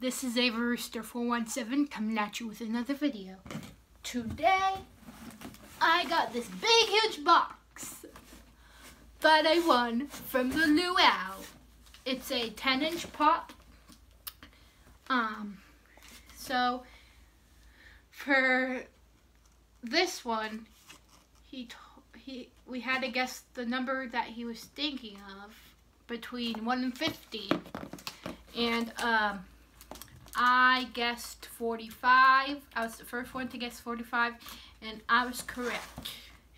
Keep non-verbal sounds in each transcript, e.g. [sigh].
This is Ava Rooster 417 coming at you with another video. Today, I got this big huge box that I won from the Luau. It's a 10 inch pop. Um, so for this one, he he we had to guess the number that he was thinking of between 1 and 50. And um I guessed 45. I was the first one to guess 45 and I was correct.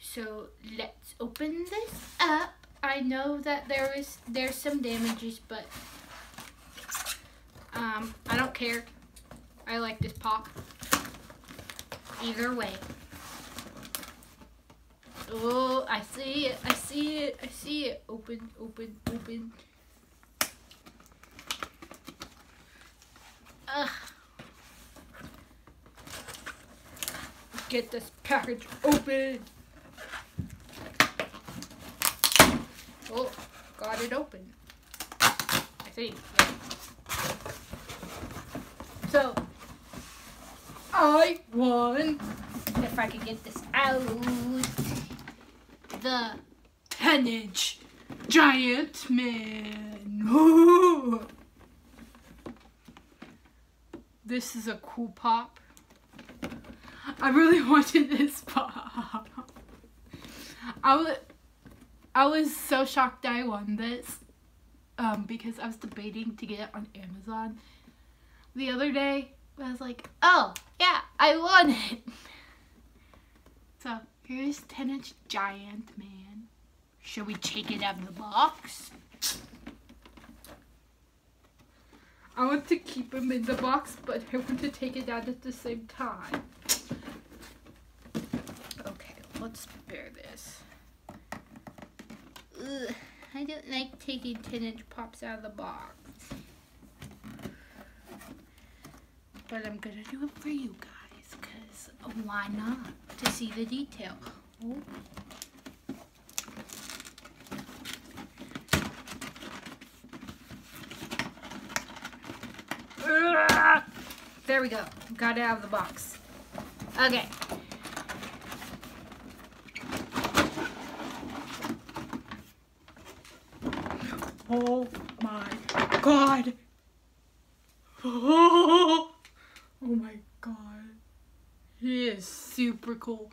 So let's open this up. I know that there is there's some damages, but um, I don't care. I like this pop. Either way. Oh, I see it. I see it. I see it. Open, open, open. Ugh. Get this package open. Oh, got it open. I think. So, I won. If I could get this out. The 10 inch giant man. This is a cool pop. I really [laughs] wanted this pop. I was, I was so shocked I won this um, because I was debating to get it on Amazon the other day. I was like, oh, yeah, I won it. So here's 10 inch giant man. Should we take it out of the box? I want to keep him in the box, but I want to take it out at the same time. Okay, let's bear this. Ugh, I don't like taking 10 inch pops out of the box. But I'm gonna do it for you guys, because why not? To see the detail. Oh. There we go. Got it out of the box. Okay. Oh my god. Oh, [laughs] oh my god. He is super cool.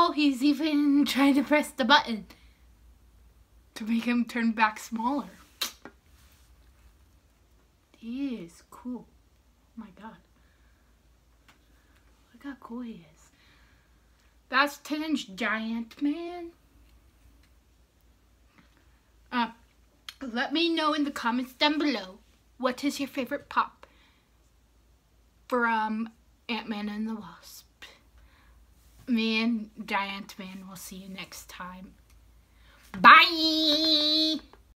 Oh, he's even trying to press the button to make him turn back smaller. He is cool. Oh my god. Look how cool he is. That's 10 inch giant, man. Uh, let me know in the comments down below what is your favorite pop from Ant-Man and the Wasp me and Giant Man we'll see you next time. Bye!